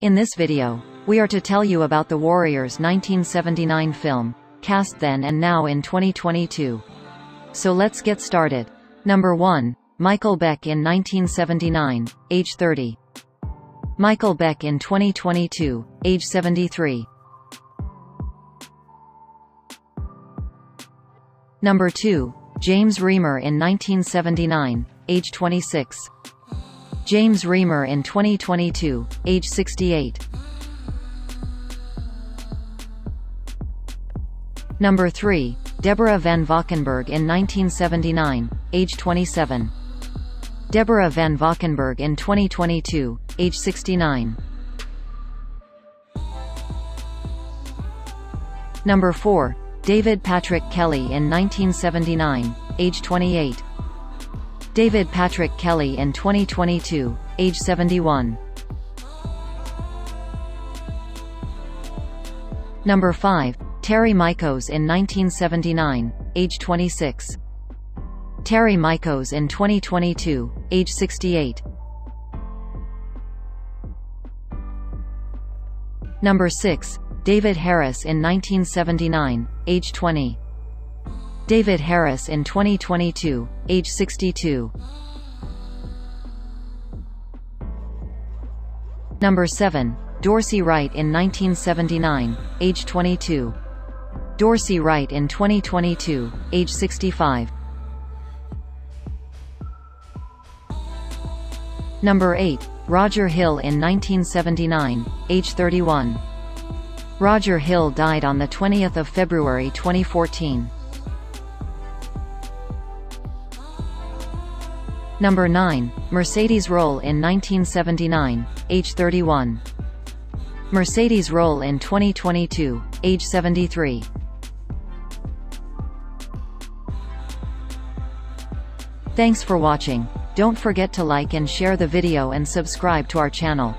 In this video, we are to tell you about the Warriors 1979 film, cast then and now in 2022. So let's get started. Number 1. Michael Beck in 1979, age 30. Michael Beck in 2022, age 73. Number 2. James Remar in 1979, age 26. James Remar in 2022, age 68. Number 3. Deborah Van Valkenburgh in 1979, age 27. Deborah Van Valkenburgh in 2022, age 69. Number 4. David Patrick Kelly in 1979, age 28. David Patrick Kelly in 2022, age 71. Number 5. Terry Michos in 1979, age 26. Terry Michos in 2022, age 68. Number 6. David Harris in 1979, age 20. David Harris in 2022, age 62. Number 7. Dorsey Wright in 1979, age 22. Dorsey Wright in 2022, age 65. Number 8. Roger Hill in 1979, age 31. Roger Hill died on the 20th of February 2014. Number 9. Mercedes Ruehl in 1979, age 31. Mercedes Ruehl in 2022, age 73. Thanks for watching. Don't forget to like and share the video and subscribe to our channel.